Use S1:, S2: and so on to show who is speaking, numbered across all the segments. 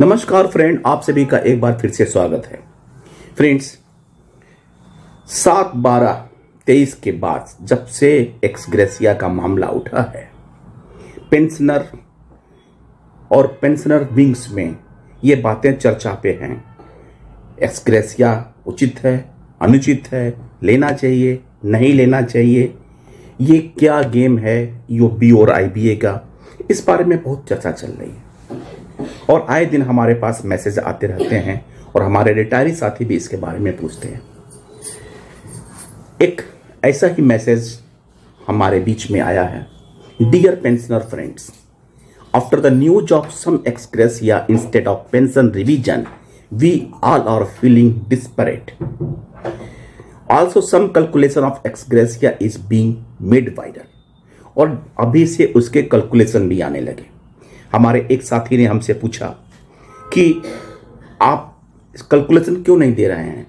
S1: नमस्कार फ्रेंड, आप सभी का एक बार फिर से स्वागत है। फ्रेंड्स, सात बारह तेईस के बाद जब से एक्सग्रेसिया का मामला उठा है, पेंशनर और पेंशनर विंग्स में ये बातें चर्चा पे हैं एक्सग्रेसिया उचित है, अनुचित है, लेना चाहिए, नहीं लेना चाहिए, ये क्या गेम है, यू बी और आई का, इस बारे में बहुत चर्चा चल रही है। और आए दिन हमारे पास मैसेज आते रहते हैं और हमारे रिटायरी साथी भी इसके बारे में पूछते हैं। एक ऐसा ही मैसेज हमारे बीच में आया है। Dear pensioner friends after the news of some express या instead of pension revision we all are feeling desperate also some calculation of ex gratia is being made viral और अभी से उसके कैलकुलेशन भी आने लगे। हमारे एक साथी ने हमसे पूछा कि आप कैलकुलेशन क्यों नहीं दे रहे हैं?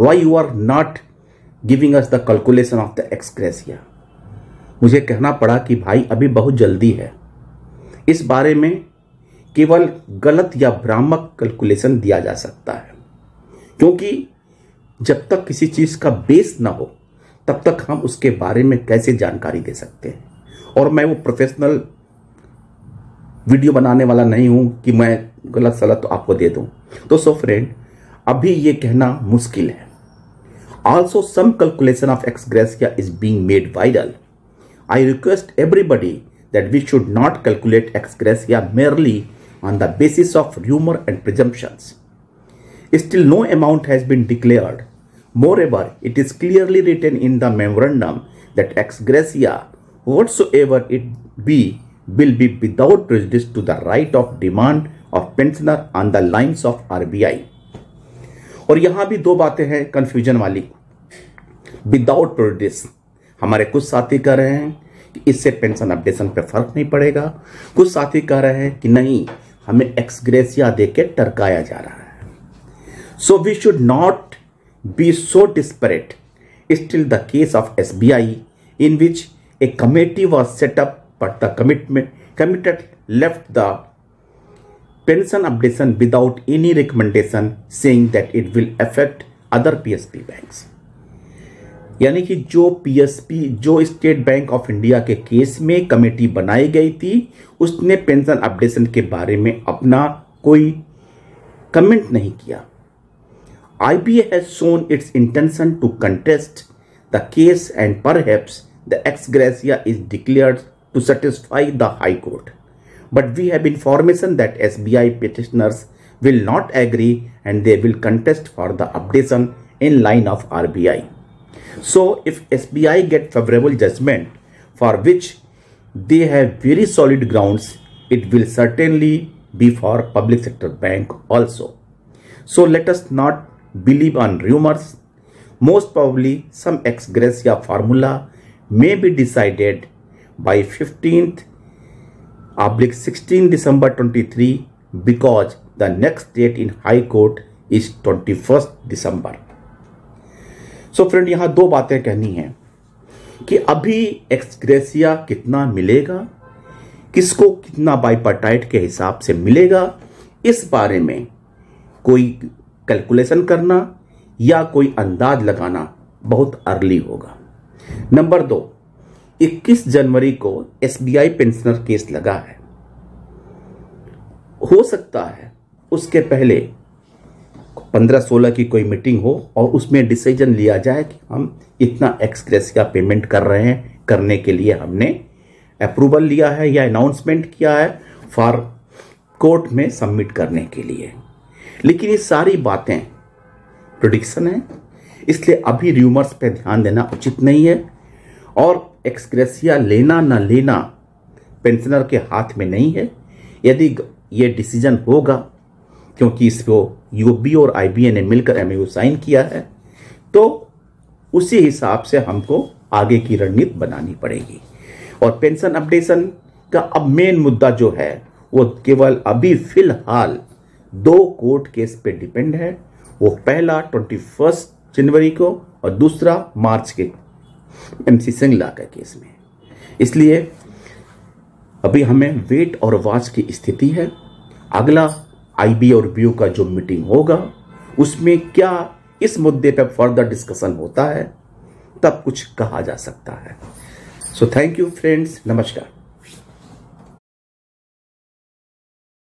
S1: Why you are not giving us the calculation of the ex gratia मुझे कहना पड़ा कि भाई अभी बहुत जल्दी है। इस बारे में केवल गलत या भ्रामक कैलकुलेशन दिया जा सकता है। क्योंकि जब तक किसी चीज़ का बेस ना हो, तब तक हम उसके बारे में कैसे जानकारी दे सकते हैं? और मैं वो प्रोफेशनल वीडियो बनाने वाला नहीं हूँ कि मैं गलत सलत तो आपको दे दूँ। तो सो फ्रेंड अभी ये कहना मुश्किल है। Also some calculation of ex gratia is being made viral I request everybody that we should not calculate ex gratia merely on the basis of rumour and presumptions Still, no amount has been declared. Moreover, it is clearly written in the memorandum that ex gratia, whatsoever it be, will be without prejudice to the right of demand of pensioner on the lines of RBI. और यहाँ भी दो बातें हैं confusion वाली। Without प्रोडिस हमारे कुछ साथी कह रहे हैं कि इससे पेंशन अपडेशन पे फ़र्क नहीं पड़ेगा। कुछ साथी कह रहे हैं कि नहीं, हमें एक्सग्रेसिया दे के टरकाया जा रहा है। So we should not be so desperate still the case of S B I in which a committee was set up but the commitment committed left the pension updation without any recommendation saying that it will affect other PSP banks. यानी कि जो PSP जो state bank of India के case में committee बनाई गई थी उसने पेंशन अपडेशन के बारे में अपना कोई कमेंट नहीं किया IBA has shown its intention to contest the case and perhaps the ex gratia is declared to satisfy the High Court. But we have information that SBI petitioners will not agree and they will contest for the updation in line of RBI. So if SBI get favorable judgment for which they have very solid grounds, it will certainly be for public sector bank also. So let us not believe on rumors. Most probably some ex gratia formula may be decided by 15th oblique 16 December 23 because the next date in High Court is 21st December. So so friend यहाँ दो बातें कहनी है कि अभी ex gratia कितना मिलेगा, किसको कितना बाइपाटाइट के हिसाब से मिलेगा, इस बारे में कोई कैलकुलेशन करना या कोई अंदाज लगाना बहुत अर्ली होगा नंबर दो 21 जनवरी को एसबीआई पेंशनर केस लगा है। हो सकता है उसके पहले 15-16 की कोई मीटिंग हो और उसमें डिसीज़न लिया जाए कि हम इतना एक्सप्रेस का पेमेंट कर रहे हैं, करने के लिए हमने अप्रूवल लिया है या अनाउंसमेंट किया है फॉर कोर्ट में सबमिट करने के लिए। लेकिन ये सारी बातें प्रोडिक्शन है, इसलिए अभी र्यूमर्स पे ध्यान देना उचित नहीं है और एक्सग्रेसिया लेना ना लेना पेंशनर के हाथ में नहीं है। यदि ये डिसीज़न होगा, क्योंकि इसको यूबी और आईबीए ने मिलकर एमयू साइन किया है तो उसी हिसाब से हमको आगे की रणनीति बनानी पड़ेगी। और पेंशन अपडेशन का अब मेन मुद्दा जो है, वो केवल अभी फ़िलहाल दो कोर्ट केस पे डिपेंड है। वो पहला ट्वेंटी फ़र्स्ट जनवरी को और दूसरा मार्च के एमसी सिंगला का केस में इसलिए अभी हमें वेट और वाच की स्थिति है। अगला आईबी और बीओ का जो मीटिंग होगा, उसमें क्या इस मुद्दे पर फर्दर डिस्कशन होता है, तब कुछ कहा जा सकता है। सो थैंक यू फ्रेंड्स नमस्कार।